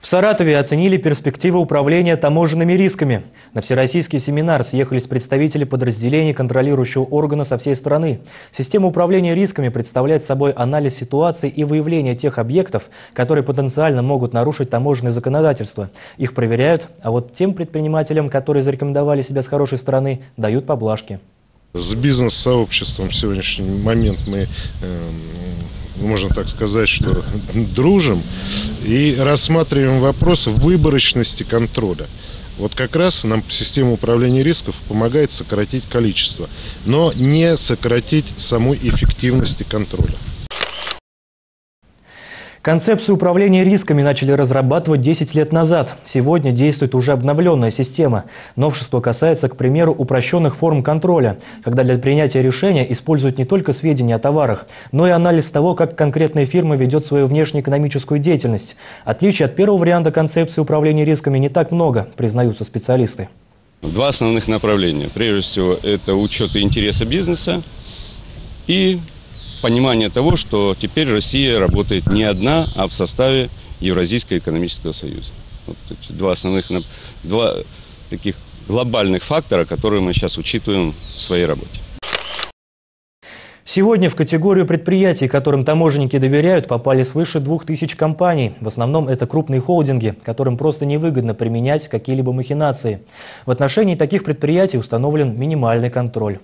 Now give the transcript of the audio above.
В Саратове оценили перспективы управления таможенными рисками. На всероссийский семинар съехались представители подразделений контролирующего органа со всей страны. Система управления рисками представляет собой анализ ситуации и выявление тех объектов, которые потенциально могут нарушить таможенное законодательство. Их проверяют, а вот тем предпринимателям, которые зарекомендовали себя с хорошей стороны, дают поблажки. С бизнес-сообществом в сегодняшний момент мы, э, можно так сказать, что дружим и рассматриваем вопрос выборочности контроля. Вот как раз нам система управления рисков помогает сократить количество, но не сократить самой эффективности контроля. Концепцию управления рисками начали разрабатывать 10 лет назад. Сегодня действует уже обновленная система. Новшество касается, к примеру, упрощенных форм контроля, когда для принятия решения используют не только сведения о товарах, но и анализ того, как конкретная фирма ведет свою внешнеэкономическую деятельность. Отличий от первого варианта концепции управления рисками не так много, признаются специалисты. Два основных направления. Прежде всего, это учет интереса бизнеса и понимание того, что теперь Россия работает не одна, а в составе Евразийского экономического союза. Вот эти два основных, два таких глобальных фактора, которые мы сейчас учитываем в своей работе. Сегодня в категорию предприятий, которым таможенники доверяют, попали свыше двух тысяч компаний. В основном это крупные холдинги, которым просто невыгодно применять какие-либо махинации. В отношении таких предприятий установлен минимальный контроль.